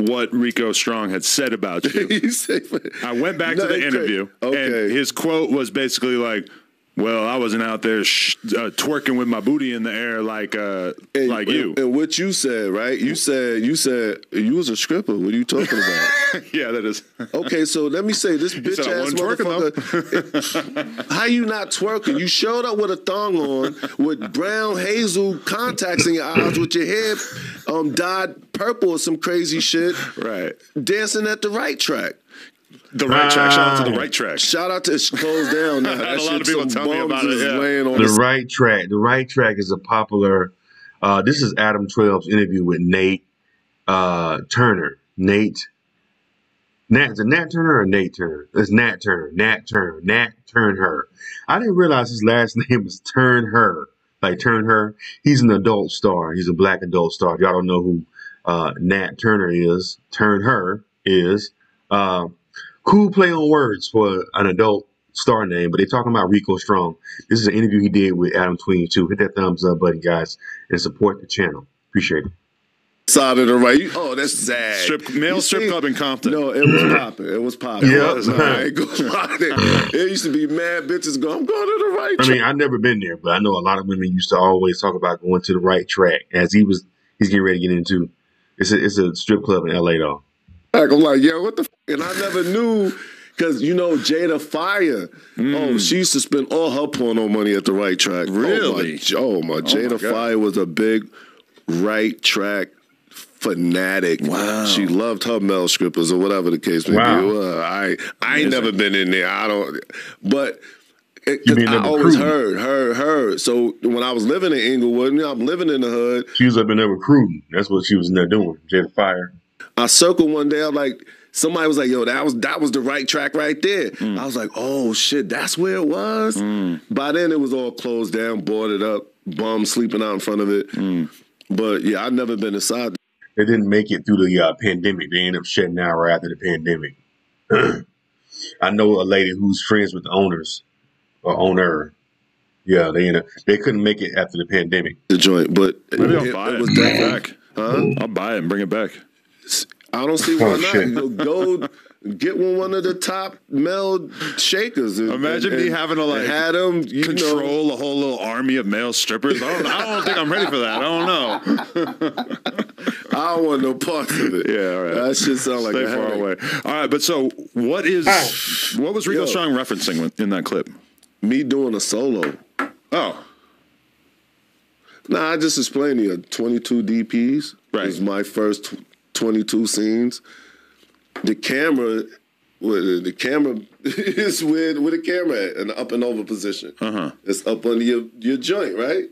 what Rico Strong had said about you. I went back to the interview. Okay. and his quote was basically like, "Well, I wasn't out there sh- uh, twerking with my booty in the air like uh, And- like you." And, and what you said, right? You said you said you was a stripper. What are you talking about? yeah, that is. okay, so let me say this bitch ass motherfucker. how you not twerking? You showed up with a thong on, with brown hazel contacts in your eyes, with your hair um, dyed purple or some crazy shit, Right. dancing at the right track. The right track. Shout out to the right track. Shout out to it's closed down now. That a lot of people tell me about it, is yeah. The the right track. The right track is a popular. Uh, this is Adam 12's interview with Nate uh, Turner. Nate. Nat, is it Nat Turner or Nate Turner? It's Nat Turner. Nat Turner. Nat Turner. I didn't realize his last name was Turn Her. Like Turn Her. He's an adult star. He's a black adult star. If y'all don't know who uh, Nat Turner is, Turn Her is. Uh, cool play on words for an adult star name, but they're talking about Rico Strong. This is an interview he did with Adam 22. Hit that thumbs up button, guys, and support the channel. Appreciate it. side of the right. You- Oh, that's sad. Strip male You strip see- club in Compton. No, it was popping. It was popping. Yeah. It was, I ain't gonna lie there. It used to be mad bitches going, I'm going to the right I track. mean, I've never been there, but I know a lot of women used to always talk about going to the right track as he was he's getting ready to get into. It's a, it's a strip club in LA though. I'm like, yo, what the f-? And I never knew, because, you know, Jada Fire, mm. oh, she used to spend all her porno money at the right track. Oh really? Oh, my, oh, my Jada God. Fire was a big right track fanatic. Wow. She loved her Mel strippers or whatever the case may Wow. be. I, I ain't never been in there. I don't, but... mean I always heard, heard, heard. So when I was living in Inglewood, you know, I'm living in the hood. She was up in there recruiting. That's what she was in there doing. Jada Fire. I circled one day. I'm like, somebody was like, "Yo, that was that was the right track right there." Mm. I was like, "Oh shit, that's where it was." Mm. By then, it was all closed down, boarded up, bums sleeping out in front of it. Mm. But yeah, I've never been inside. They didn't make it through the uh, pandemic. They ended up shutting down right after the pandemic. I know a lady who's friends with the owners or owner. Yeah, they ended up, they couldn't make it after the pandemic. the joint, but Maybe I'll it, buy it it. was bring it back. Huh? I'll buy it and bring it back. I don't see oh, why Oh, not. shit. Go, go get one one of the top male shakers. and- Imagine and- me having to, and like, had them you know, Control a whole little army of male strippers. I don't, I don't think I'm ready for that. I don't know. I don't want no parts of it. Yeah, all right. That shit sound like Stay a far headache. away. All right, but so what is what was Rico Yo. Strong referencing in that clip? Me doing a solo. Oh, Nah, I just explained to you. 22 DPs Right. is my first tw- 22 scenes. The camera, with the camera is with with a camera at, in the up and over position. Uh-huh. It's up under your your joint, right?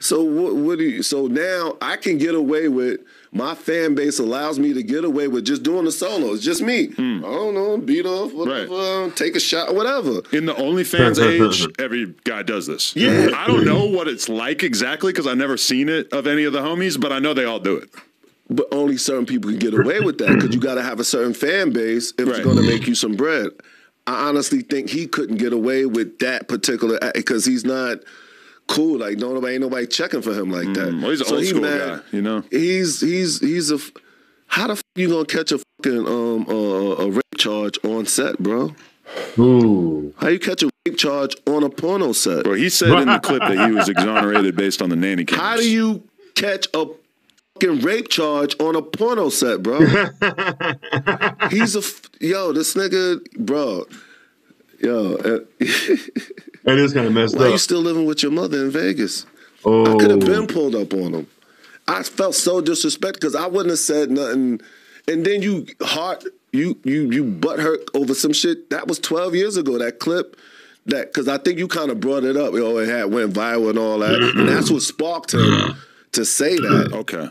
So what, what do you? So now I can get away with. My fan base allows me to get away with just doing the solo. It's just me. I don't know, beat off, whatever, uh, take a shot, whatever. in the OnlyFans age, every guy does this. Yeah. I don't know what it's like exactly because I've never seen it of any of the homies, but I know they all do it. But only certain people can get away with that because you got to have a certain fan base if Right. it's going to make you some bread. I honestly think he couldn't get away with that particular because he's not cool. Like no nobody, ain't nobody checking for him like that. Well, he's an So old he school mad. guy, you know. He's he's he's a. f- How the f- you gonna catch a fucking um uh, a rape charge on set, bro? Ooh. How you catch a rape charge on a porno set? Bro, he said in the clip that he was exonerated based on the nanny cams. How do you catch a fucking rape charge on a porno set, bro? He's a f- yo. This nigga, bro. Yo, uh, That is kind of messed why up. you still living with your mother in Vegas? oh. I could have been pulled up on him. I felt so disrespected because I wouldn't have said nothing. And then you heart you you you butt hurt over some shit that was twelve years ago. That clip. That because I think you kind of brought it up. Oh, it had went viral and all that, and that's what sparked him to say that. Okay,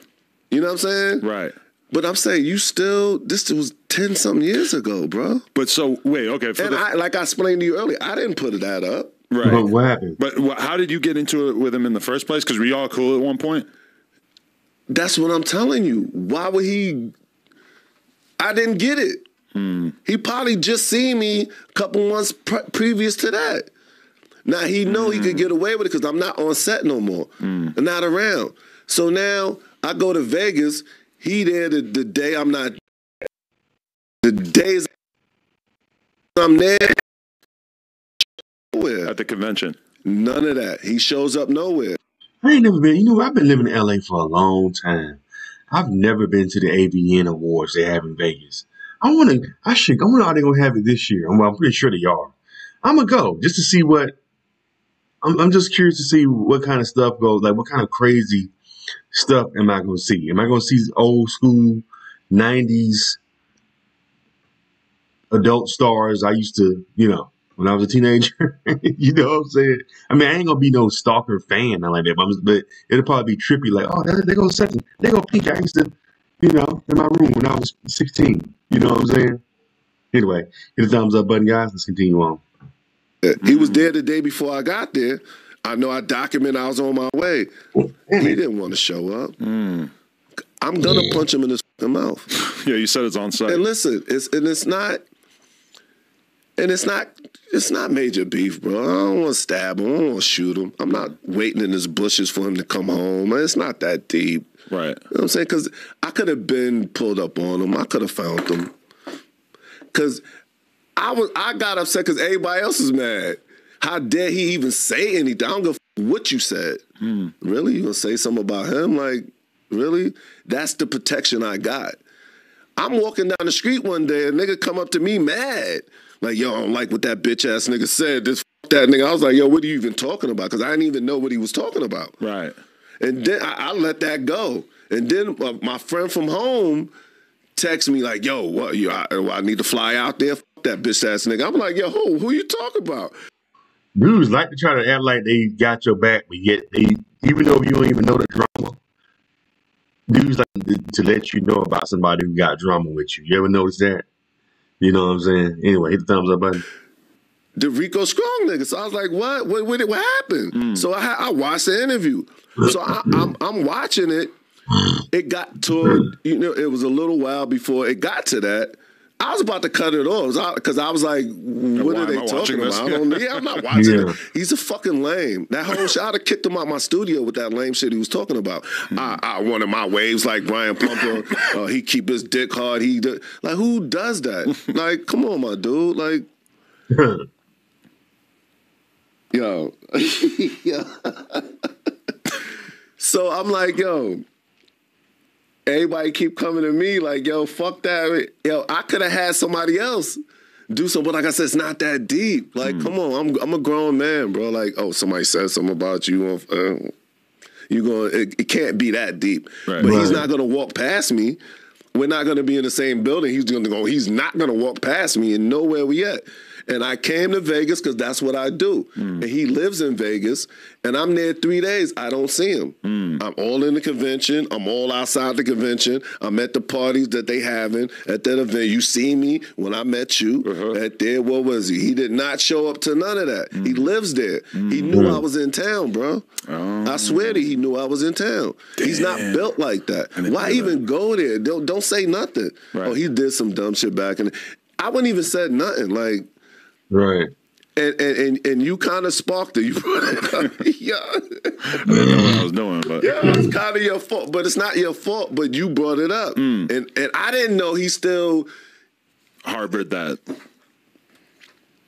You know what I'm saying? right. But I'm saying you still this was ten something years ago, bro. But so wait, okay. For And the, I like I explained to you earlier, I didn't put that up. right. But what happened? But wh- how did you get into it with him in the first place? Because we all cool at one point. That's what I'm telling you. Why would he? I didn't get it. Hmm. He probably just seen me a couple months pre- previous to that. Now he know he could hmm. get away with it because I'm not on set no more. Hmm. I'm not around. So now I go to Vegas. He there the, the day I'm not. The days I'm there. Nowhere. At the convention. None of that. He shows up nowhere. I ain't never been. You know, I've been living in LA for a long time. I've never been to the AVN Awards they have in Vegas. I want to. I should. I wonder how they're gonna have it this year. I'm, I'm pretty sure they are. I'm gonna go just to see what. I'm, I'm just curious to see what kind of stuff goes. Like what kind of crazy stuff am I gonna see? Am I gonna see old school '90s adult stars I used to, you know, when I was a teenager. you know what I'm saying? I mean, I ain't gonna be no stalker fan like that, but, I'm, but it'll probably be trippy. Like, oh, they, they go second, they go pink. I used to, you know, in my room when I was 16. You know what I'm saying? Anyway, hit the thumbs up button, guys. Let's continue on. Uh, he was there the day before I got there. I know I documented I was on my way. He didn't want to show up. Mm. I'm gonna punch him in his mouth. Yeah, you said it's on sight. And listen, it's and it's not, and it's not, it's not major beef, bro. I don't want to stab him. I don't want to shoot him. I'm not waiting in his bushes for him to come home. It's not that deep. Right. You know what I'm saying? Because I could have been pulled up on him. I could have found him. Because I was, I got upset because everybody else is mad. How dare he even say anything? I don't give a f- what you said. Really? You gonna say something about him? Like, really? That's the protection I got. I'm walking down the street one day, a nigga come up to me mad. Like, yo, I don't like what that bitch ass nigga said. This f- that nigga. I was like, yo, what are you even talking about? Because I didn't even know what he was talking about. Right. And then I, I let that go. And then uh, my friend from home text me like, "Yo, what? You, I, I need to fly out there. F- that bitch ass nigga." I'm like, "Yo, who? Who you talking about?" Dudes like to try to act like they got your back, but yet they, even though you don't even know the drama, dudes like to, to let you know about somebody who got drama with you. You ever notice that? You know what I'm saying? Anyway, hit the thumbs up button. The Rico Strong nigga. So I was like, "What? What? What, what happened?" Hmm. So I, I watched the interview. So I, I'm, I'm watching it. It got to, you know, it was a little while before it got to that. I was about to cut it off because I was like, what why are they I talking about? I don't. Yeah, I'm not watching Yeah. it. He's a fucking lame. That whole shit, I'd have kicked him out my studio with that lame shit he was talking about. I, I wanted my waves like Brian Pumper. uh, he keep his dick hard. He do, Like, who does that? like, come on, my dude. Like, yo. yo. so I'm like, yo, everybody keep coming to me like, yo, fuck that. Yo, I could have had somebody else do something, but like I said, it's not that deep. Like, come on, I'm I'm a grown man, bro. Like, oh, somebody said something about you. Uh, you going? It, it can't be that deep. Right. But he's not gonna walk past me. We're not gonna be in the same building. He's gonna go. He's not gonna walk past me and know where we at. And I came to Vegas because that's what I do. And he lives in Vegas, and I'm there three days. I don't see him. I'm all in the convention. I'm all outside the convention. I'm at the parties that they having at that event. You see me when I met you at there. What was he? He did not show up to none of that. He lives there. He knew I was in town, bro. I swear to you, he knew I was in town. He's not built like that. Why even go there? Don't don't say nothing. Oh, right. Oh, he did some dumb shit back, and I wouldn't even said nothing. Like right. and and and, and you kind of sparked it. You brought it up. yeah, I didn't know what I was doing, but yeah, it's kind of your fault, but it's not your fault. But you brought it up, Mm. and and I didn't know he still harbored that.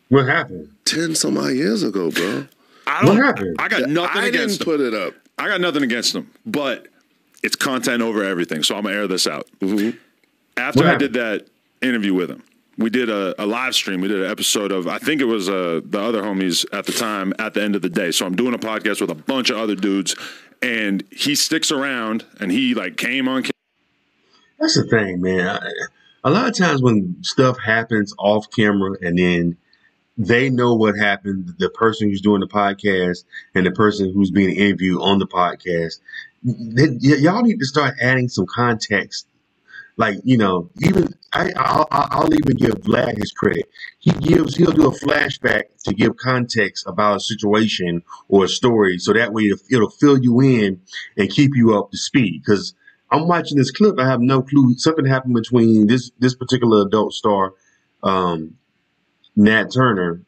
What happened? ten some odd years ago, bro. I What don't. happened? I got nothing I against didn't him. put it up. I got nothing against him, but it's content over everything. So I'm gonna air this out. After I did that interview with him, we did a, a live stream. We did an episode of I think it was uh, the other homies at the time. At the end of the day, so I'm doing a podcast with a bunch of other dudes, and he sticks around, and he like came on. That's the thing, man. A lot of times when stuff happens off camera and then they know what happened, the person who's doing the podcast and the person who's being interviewed on the podcast, they, y- y'all need to start adding some context. Like you know, even I, I'll, I'll even give Vlad his credit. He gives he'll do a flashback to give context about a situation or a story, so that way it'll, it'll fill you in and keep you up to speed. Because I'm watching this clip. I have no clue. Something happened between this this particular adult star, um, Nat Turner,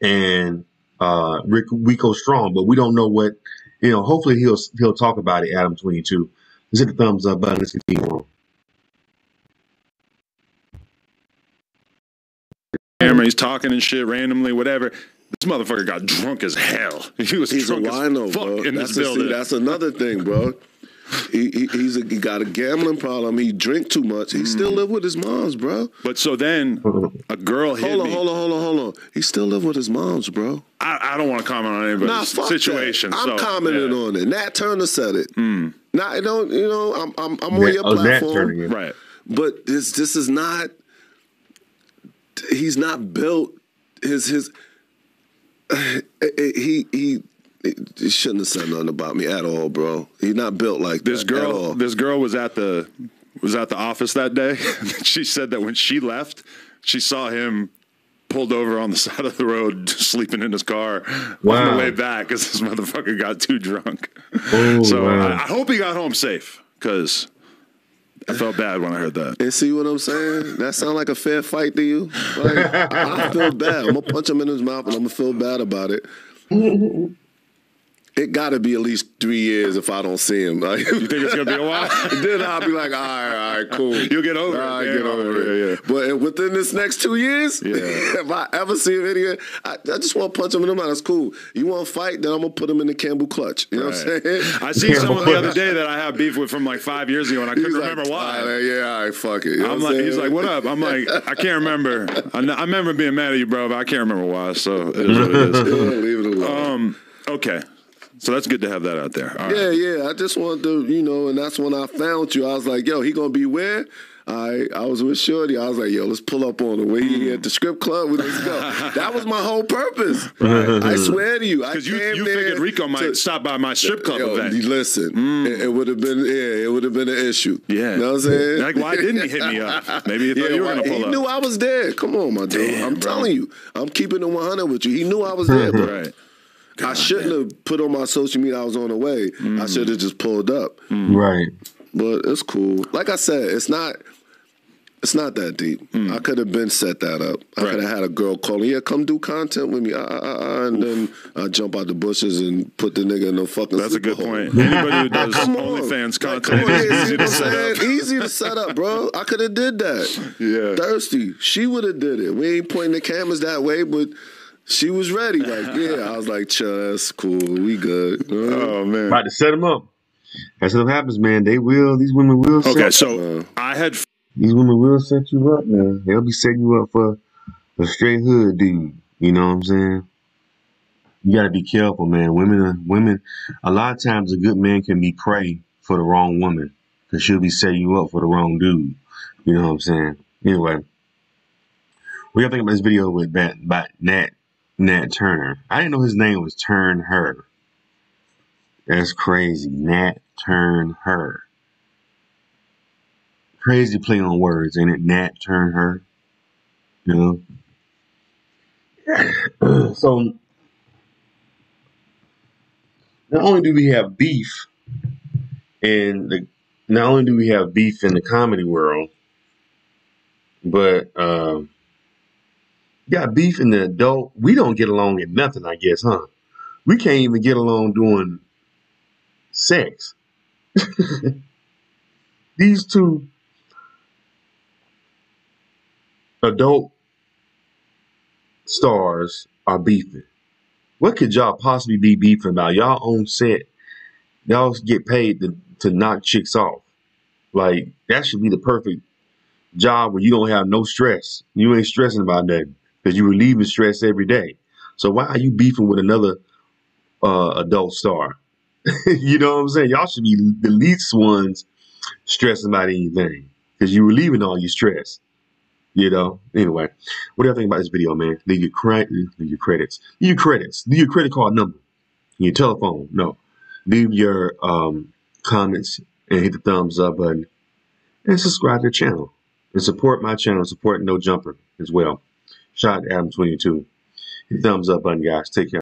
and uh, Rick Rico Strong, but we don't know what. You know, hopefully he'll he'll talk about it. Adam twenty two. Let's hit the thumbs up button. Let's continue on. Camera. He's talking and shit randomly, whatever. This motherfucker got drunk as hell. He was He's a drunk as fuck bro. in That's, this a, building. see, that's another thing, bro. He, he, he's a, he got a gambling problem. He drink too much. He Mm. still live with his moms, bro. but so then a girl hit Hold on, me. hold on, hold on, hold on. He still live with his moms, bro. I, I don't want to comment on anybody's Nah, fuck situation. That. I'm so, commenting yeah. Mm. on it. Nat Turner said it. Nah, I don't. You know, I'm I'm, I'm on Nat- your oh, Nat platform. Turner, yeah. Right. But this this is not. He's not built. His his. he he. He shouldn't have said nothing about me at all, bro. He's not built like This that at girl, all. this girl was at the was at the office that day. she said that when she left, she saw him pulled over on the side of the road, sleeping in his car on the way back because this motherfucker got too drunk. Oh, so wow. I, I hope he got home safe because I felt bad when I heard that. And see what I'm saying? That sound like a fair fight to you? Like, I, I feel bad. I'm gonna punch him in his mouth and I'm gonna feel bad about it. It gotta be at least three years if I don't see him. Like, You think it's gonna be a while? then I'll be like, all right, all right, cool. You'll get over it. I'll Yeah, get over yeah, it. yeah. But within this next two years, Yeah. if I ever see him anywhere, I, I just want to punch him in the mouth. That's cool. You want to fight? Then I'm gonna put him in the camel clutch. You know what I'm saying? I seen someone the other day that I have beef with from like five years ago, and I couldn't remember why. "All right, yeah, all right, fuck it. You know I'm what like, he's like, what up? I'm like, I can't remember. I, I remember being mad at you, bro, but I can't remember why. So it is what it is. Yeah, leave it alone. Um, okay. So that's good to have that out there. All right. Yeah, yeah. I just wanted to, you know, and that's when I found you. I was like, yo, he gonna be where? I I was with Shorty. I was like, yo, let's pull up on the way he Mm. at the script club? We Let's go. that was my whole purpose. I swear to you. Because you, you figured Rico might to- stop by my strip club Yo, event. Mm. listen, it, it would have been yeah, it would have been an issue. Yeah. you know what I'm saying? Like, why didn't he hit me up? Maybe he thought Yeah, you were why- going to pull he up. He knew I was there. Come on, my dude. Damn, I'm bro. telling you, I'm keeping it 100 with you. He knew I was there, but right. I shouldn't have put on my social media I was on the way. Mm. I should have just pulled up. Right. But it's cool. Like I said, it's not. It's not that deep. I could have been set that up. I Mm. Right. could have had a girl calling, yeah, come do content with me, uh, uh, uh, and then I jump out the bushes and put the nigga in the fucking. That's a good hole. point. Anybody who does Come on. OnlyFans Like, content come on, is easy you know to what I'm set saying? up. Easy to set up, bro. I could have did that. Yeah. Thirsty. She would have did it. We ain't pointing the cameras that way, but she was ready. Like, yeah, I was like, chill, that's cool. We good. You know? Oh, man. About to set them up. That's what happens, man. They will. These women will. Okay, set, so I had these women will set you up, man. They'll be setting you up for a straight hood dude. You know what I'm saying? You got to be careful, man. Women, are, women. A lot of times, a good man can be prey for the wrong woman because she'll be setting you up for the wrong dude. You know what I'm saying? Anyway, we got to think about this video with Bat, about Nat Nat Turner. I didn't know his name was Turn Her. That's crazy. Nat Turn Her. Crazy play on words, ain't it? Nat Turn Her. You know? so, not only do we have beef in the, not only do we have beef in the comedy world, but um, got beef in the adult. We don't get along in nothing, I guess, huh? We can't even get along doing sex. These two adult stars are beefing. What could y'all possibly be beefing about? Y'all own set. Y'all get paid to, to knock chicks off. Like, that should be the perfect job where you don't have no stress. You ain't stressing about nothing because you're relieving stress every day. So why are you beefing with another uh, adult star? you know what I'm saying? Y'all should be the least ones stressing about anything because you're relieving all your stress. You know. Anyway, what do you think about this video, man? Leave your credit, leave your credits, leave your credits, leave your credit card number, your telephone. No, leave your um, comments and hit the thumbs up button and subscribe to the channel and support my channel. Support No Jumper as well. To Adam22. Hit thumbs up button, guys. Take care.